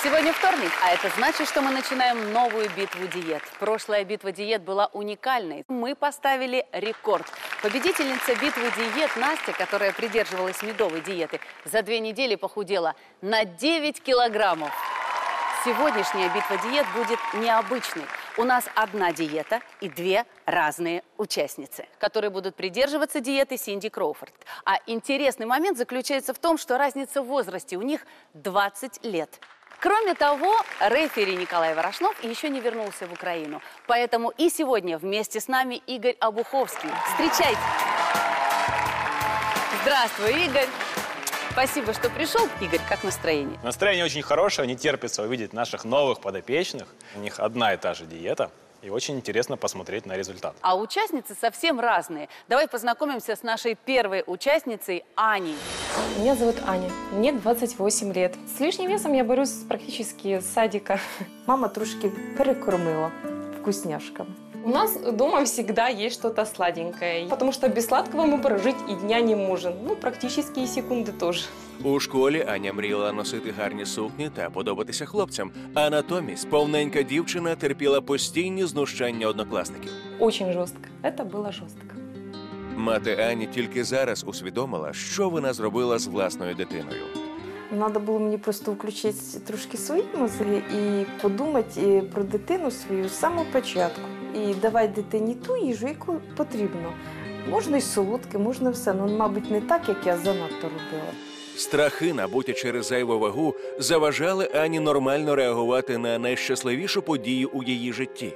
Сегодня вторник, а это значит, что мы начинаем новую битву диет. Прошлая битва диет была уникальной. Мы поставили рекорд. Победительница битвы диет Настя, которая придерживалась медовой диеты, за две недели похудела на 9 килограммов. Сегодняшняя битва диет будет необычной. У нас одна диета и две разные участницы, которые будут придерживаться диеты Синди Кроуфорд. А интересный момент заключается в том, что разница в возрасте у них 20 лет. Кроме того, рефери Николай Ворошнов еще не вернулся в Украину. Поэтому и сегодня вместе с нами Игорь Обуховский. Встречайте! Здравствуй, Игорь! Спасибо, что пришел. Игорь, как настроение? Настроение очень хорошее, не терпится увидеть наших новых подопечных. У них одна и та же диета. И очень интересно посмотреть на результат. А участницы совсем разные. Давай познакомимся с нашей первой участницей Аней. Меня зовут Аня, мне 28 лет. С лишним весом я борюсь практически с садика. Мама трошки перекормила вкусняшками. У нас дома всегда есть что-то сладенькое, потому что без сладкого мы прожить и дня не можем. Ну, практически и секунды тоже. У школі Аня мріяла носити гарні сукні та подобатися хлопцям. А натомість повненька дівчина терпіла постійні знущання однокласників. Очень жестко. Это было жестко. Мати Ані тільки зараз усвідомила, що вона зробила з власною дитиною. Треба було мені просто включити трошки свої мозги і подумати про дитину свою з самого початку. І давати дитині ту їжу, яку потрібно. Можна і солодке, можна все. Ну, мабуть, не так, як я занадто робила. Страхи, набуті через зайву вагу, заважали Ані нормально реагувати на найщасливішу подію у її житті.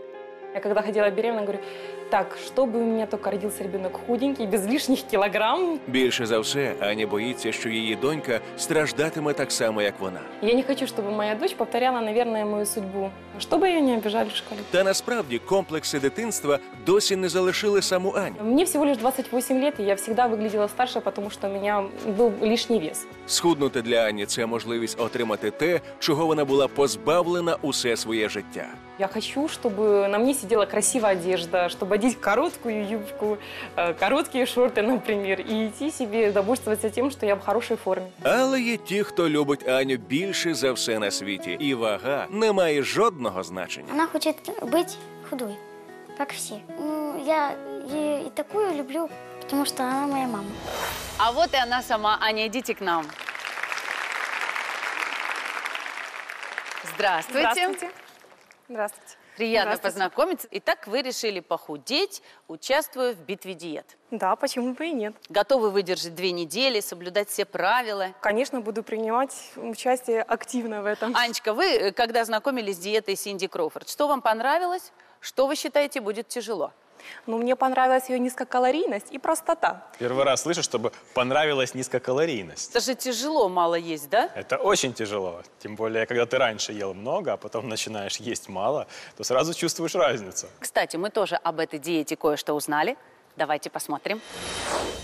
Я когда ходила беременна, говорю, так, чтобы у меня только родился ребенок худенький, без лишних килограмм. Більше за все, Аня боїться, що її донька страждатиме так само, як вона. Я не хочу, чтобы моя дочь повторяла, наверное, мою судьбу. Чтобы ее не обижали в школе. Та насправді комплекси дитинства досі не залишили саму Аню. Мне всего лишь 28 лет, и я всегда выглядела старше, потому что у меня был лишний вес. Схуднути для Ані це можливість отримати те, чого вона була позбавлена усе своє життя. Я хочу, чтобы на мне сидела красивая одежда, чтобы одеть короткую юбку, э, короткие шорты, например, и идти себе довольствоваться тем, что я в хорошей форме. Але є ті, хто любить Аню більше за все на світі, і вага не має жодного значення. Она хочет быть худой, как все. Ну, я и, и такую люблю, потому что она моя мама. А вот и она сама. Аня, идите к нам. Здравствуйте. Здравствуйте. Здравствуйте. Приятно Здравствуйте. познакомиться. Итак, вы решили похудеть, участвуя в битве диет. Да, почему бы и нет. Готовы выдержать две недели, соблюдать все правила. Конечно, буду принимать участие активно в этом. Анечка, вы, э, когда знакомились с диетой Синди Кроуфорд, что вам понравилось? Что вы считаете будет тяжело? Но мне понравилась ее низкокалорийность и простота. Первый раз слышу, чтобы понравилась низкокалорийность. Это же тяжело мало есть, да? Это очень тяжело. Тем более, когда ты раньше ел много, а потом начинаешь есть мало, то сразу чувствуешь разницу. Кстати, мы тоже об этой диете кое-что узнали. Давайте посмотрим.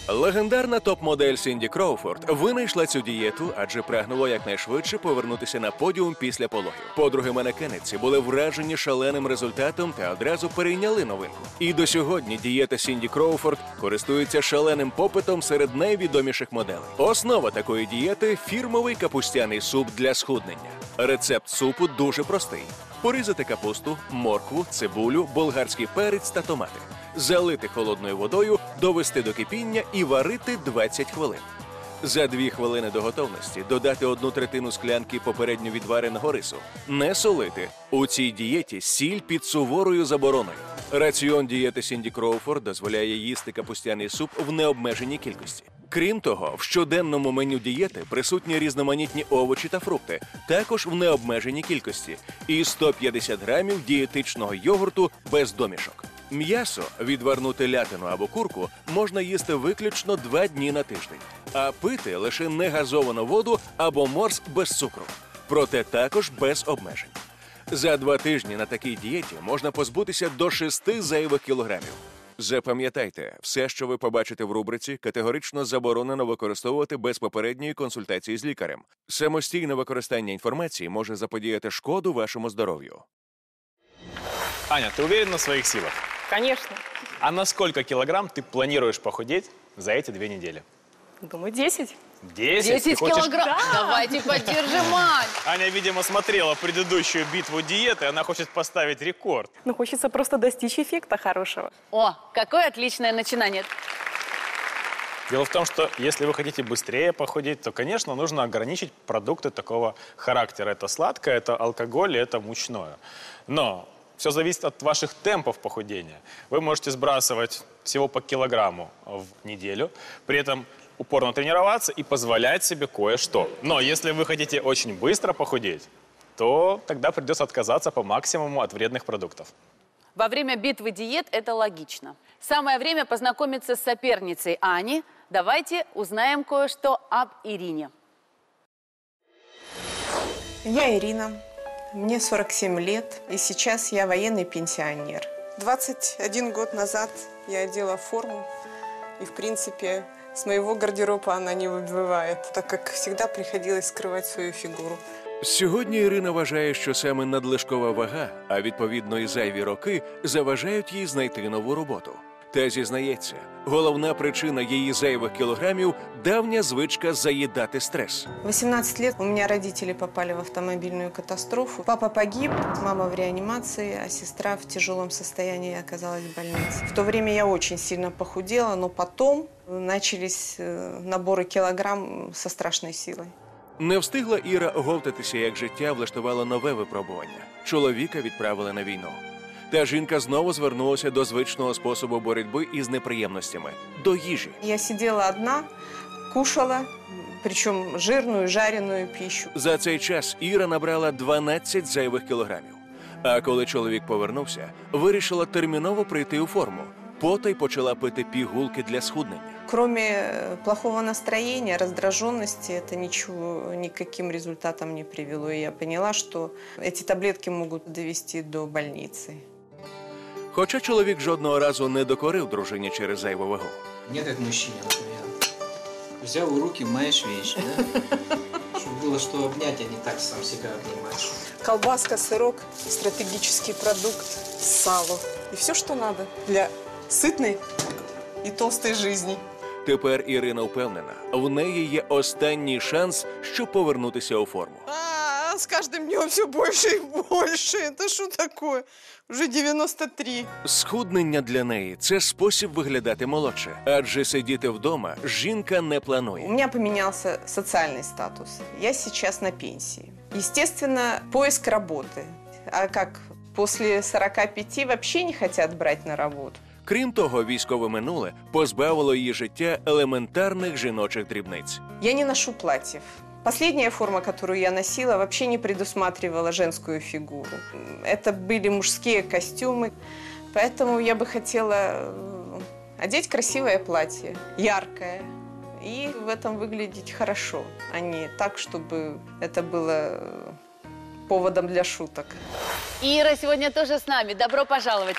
Легендарна топ-модель Сінді Кроуфорд винайшла цю дієту, адже прагнула якнайшвидше повернутися на подіум після пологів. Подруги манекениці були вражені шаленим результатом та одразу перейняли новинку. І до сьогодні дієта Сінді Кроуфорд користується шаленим попитом серед найвідоміших моделей. Основа такої дієти фірмовий капустяний суп для схуднення. Рецепт супу дуже простий: порізати капусту, моркву, цибулю, болгарський перець та томати залити холодною водою, довести до кипіння і варити 20 хвилин. За дві хвилини до готовності додати одну третину склянки попередньо відвареного рису. Не солити. У цій дієті сіль під суворою забороною. Раціон дієти Сінді Кроуфорд дозволяє їсти капустяний суп в необмеженій кількості. Крім того, в щоденному меню дієти присутні різноманітні овочі та фрукти, також в необмеженій кількості, і 150 грамів дієтичного йогурту без домішок. М'ясо, відварну телятину або курку, можна їсти виключно два дні на тиждень, а пити лише негазовану воду або морс без цукру. Проте також без обмежень. За два тижні на такій дієті можна позбутися до 6 зайвих кілограмів. Запам'ятайте, все, що ви побачите в рубриці, категорично заборонено використовувати без попередньої консультації з лікарем. Самостійне використання інформації може заподіяти шкоду вашому здоров'ю. Аня, ты уверена в своих силах? Конечно. А на сколько килограмм ты планируешь похудеть за эти две недели? Думаю, 10. 10? Ты 10 хочешь- килограмм. Давайте поддержим Ань. Аня, видимо, смотрела предыдущую битву диеты, она хочет поставить рекорд. Но хочется просто достичь эффекта хорошего. О, какое отличное начинание. Дело в том, что если вы хотите быстрее похудеть, то, конечно, нужно ограничить продукты такого характера. Это сладкое, это алкоголь, и это мучное. Но все зависит от ваших темпов похудения. Вы можете сбрасывать всего по килограмму в неделю, при этом упорно тренироваться и позволять себе кое-что. Но если вы хотите очень быстро похудеть, то тогда придется отказаться по максимуму от вредных продуктов. Во время битвы диет это логично. Самое время познакомиться с соперницей Ани. Давайте узнаем кое-что об Ирине. Я Ирина, мне 47 лет, и сейчас я военный пенсионер. 21 год назад я одела форму, и, в принципе, с моего гардероба она не выбивает, так как всегда приходилось скрывать свою фигуру. Сьогодні Ірина вважає, що саме надлишкова вага, а відповідно і зайві роки, заважають їй знайти нову роботу. Та зізнається, головна причина її зайвих кілограмів давня звичка заїдати стрес. 18 лет у меня родители попали в автомобильную катастрофу. Папа погиб, мама в реанимации, а сестра в тяжелом состоянии оказалась в больнице. В то время я очень сильно похудела, но потом начались э, наборы килограмм со страшной силой. Не встигла Іра оговтатися, як життя влаштувало нове випробування. Чоловіка відправили на війну. Та жінка знову звернулася до звичного способу боротьби із неприємностями до їжі. Я сидела одна, кушала, причем жирную, жареную пищу. За цей час Іра набрала 12 зайвих кілограмів. А коли чоловік повернувся, вирішила терміново прийти у форму. Потай почала пити пігулки для схуднення. Кроме э, плохого настроения, раздраженности, это ничего, никаким результатом не привело. И я поняла, что эти таблетки могут довести до больницы. Хоча чоловік жодного разу не докорив дружині через зайву вагу. Мне как мужчине, например. Взял в руки, маешь вещи, да? Чтобы было что обнять, а не так сам себя обнимаешь. Колбаска, сырок, стратегический продукт, сало. И все, что надо для сытной и толстой жизни. Тепер Ірина впевнена, в неї є останній шанс, щоб повернутися у форму. А, с каждым днем все больше и больше. Это что такое? Уже 93. Схуднення для неї це спосіб виглядати молодше, адже сидіти вдома жінка не У планує. меня поменялся социальный статус. Я сейчас на пенсии. Естественно, поиск работы. А как после 45 вообще не хотят брать на работу? Крім того, військове минуле позбавило її життя елементарних жіночих дрібниць. Я не ношу платьев. Последняя форма, которую я носила, вообще не предусматривала женскую фигуру. Это были мужские костюмы. Поэтому я бы хотела э, одеть красивое платье, яркое, и в этом выглядеть хорошо, а не так, чтобы это было э, поводом для шуток. Ира сегодня тоже с нами. Добро пожаловать.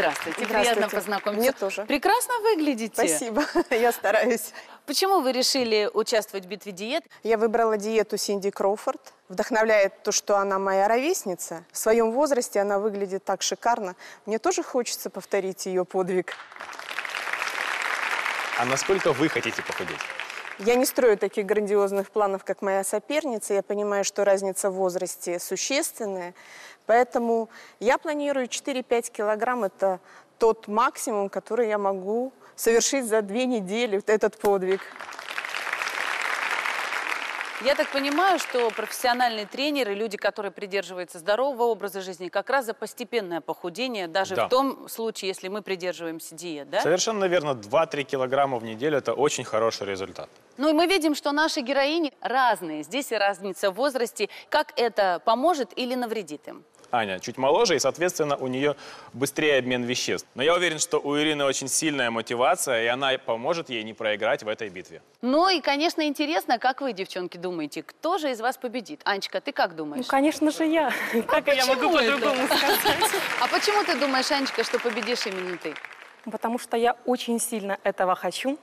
Здравствуйте, приятно Здравствуйте. познакомиться. Мне тоже. Прекрасно выглядите. Спасибо, я стараюсь. Почему вы решили участвовать в битве диет? Я выбрала диету Синди Кроуфорд. Вдохновляет то, что она моя ровесница. В своем возрасте она выглядит так шикарно. Мне тоже хочется повторить ее подвиг. А насколько вы хотите похудеть? Я не строю таких грандиозных планов, как моя соперница. Я понимаю, что разница в возрасте существенная. Поэтому я планирую 4-5 килограмм. Это тот максимум, который я могу совершить за две недели, этот подвиг. Я так понимаю, что профессиональные тренеры, люди, которые придерживаются здорового образа жизни, как раз за постепенное похудение, даже Да. в том случае, если мы придерживаемся диет, да? Совершенно верно, 2-3 килограмма в неделю – это очень хороший результат. Ну и мы видим, что наши героини разные. Здесь и разница в возрасте. Как это поможет или навредит им? Аня чуть моложе, и, соответственно, у нее быстрее обмен веществ. Но я уверен, что у Ирины очень сильная мотивация, и она поможет ей не проиграть в этой битве. Ну и, конечно, интересно, как вы, девчонки, думаете, кто же из вас победит? Анечка, ты как Ну, думаешь? конечно же, я. Как я могу по-другому сказать? А почему ты думаешь, Анечка, что победишь именно ты? Потому что я очень сильно этого хочу,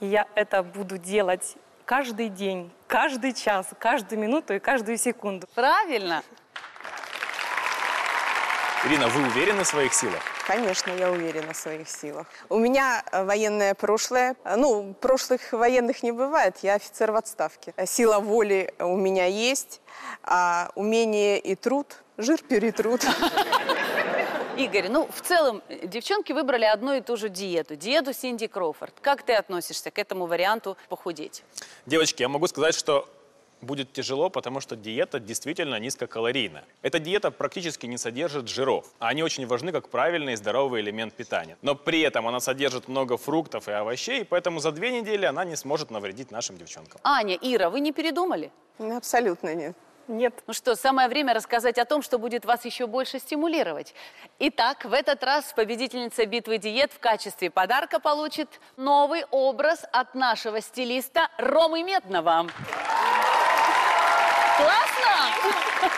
и я это буду делать каждый день, каждый час, каждую минуту и каждую секунду. Правильно. Ирина, вы уверены в своих силах? Конечно, я уверена в своих силах. У меня э, военное прошлое. Э, Ну, прошлых военных не бывает. Я офицер в отставке. Э, Сила воли у меня есть, а умение и труд, жир перетрут. Игорь, ну, в целом, девчонки выбрали одну и ту же диету. Диету Синди Кроуфорд. Как ты относишься к этому варианту похудеть? Девочки, я могу сказать, что будет тяжело, потому что диета действительно низкокалорийная. Эта диета практически не содержит жиров, а они очень важны как правильный и здоровый элемент питания. Но при этом она содержит много фруктов и овощей, поэтому за две недели она не сможет навредить нашим девчонкам. Аня, Ира, вы не передумали? Ну, Абсолютно нет. Нет. Ну что, самое время рассказать о том, что будет вас еще больше стимулировать. Итак, в этот раз победительница битвы диет в качестве подарка получит новый образ от нашего стилиста Ромы Медного. Классно!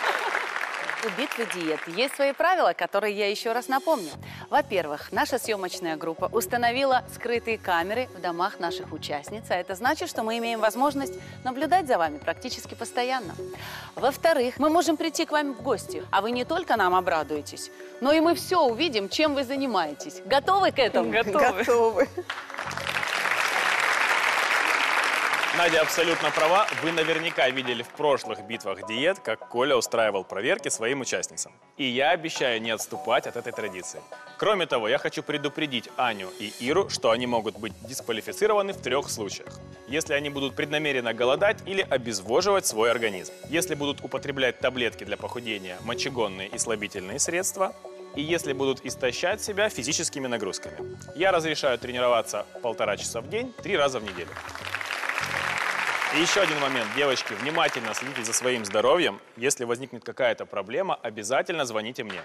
У битвы диет есть свои правила, которые я еще раз напомню. Во-первых, наша съемочная группа установила скрытые камеры в домах наших участниц, а это значит, что мы имеем возможность наблюдать за вами практически постоянно. Во-вторых, мы можем прийти к вам в гости, а вы не только нам обрадуетесь, но и мы все увидим, чем вы занимаетесь. Готовы к этому? Готовы. Надя абсолютно права. Вы наверняка видели в прошлых битвах диет, как Коля устраивал проверки своим участницам. И я обещаю не отступать от этой традиции. Кроме того, я хочу предупредить Аню и Иру, что они могут быть дисквалифицированы в трех случаях. Если они будут преднамеренно голодать или обезвоживать свой организм. Если будут употреблять таблетки для похудения, мочегонные и слабительные средства. И если будут истощать себя физическими нагрузками. Я разрешаю тренироваться полтора часа в день, три раза в неделю. И еще один момент. Девочки, внимательно следите за своим здоровьем. Если возникнет какая-то проблема, обязательно звоните мне.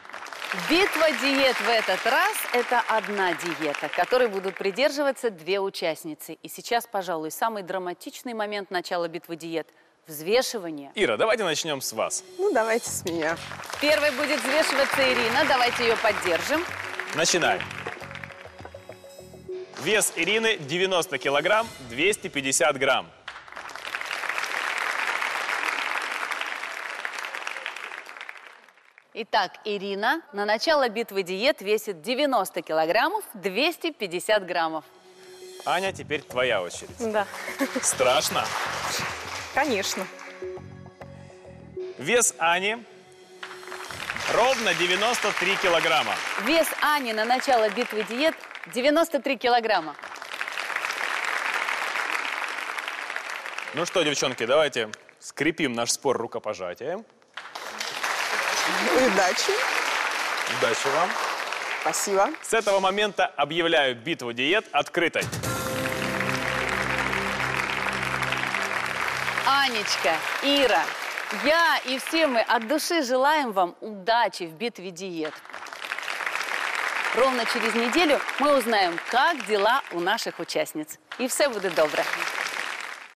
Битва диет в этот раз – это одна диета, которой будут придерживаться две участницы. И сейчас, пожалуй, самый драматичный момент начала битвы диет – взвешивание. Ира, давайте начнем с вас. Ну, давайте с меня. Первой будет взвешиваться Ирина. Давайте ее поддержим. Начинаем. Вес Ирины 90 килограмм, 250 грамм. Итак, Ирина на начало битвы диет весит 90 килограммов, 250 граммов. Аня, теперь твоя очередь. Да. Страшно? Конечно. Вес Ани ровно 93 килограмма. Вес Ани на начало битвы диет 93 килограмма. Ну что, девчонки, давайте скрепим наш спор рукопожатием. Удачи. Удачи вам. Спасибо. С этого момента объявляю битву диет открытой. Анечка, Ира, я и все мы от души желаем вам удачи в битве диет. Ровно через неделю мы узнаем, как дела у наших участниц. И все будет добре.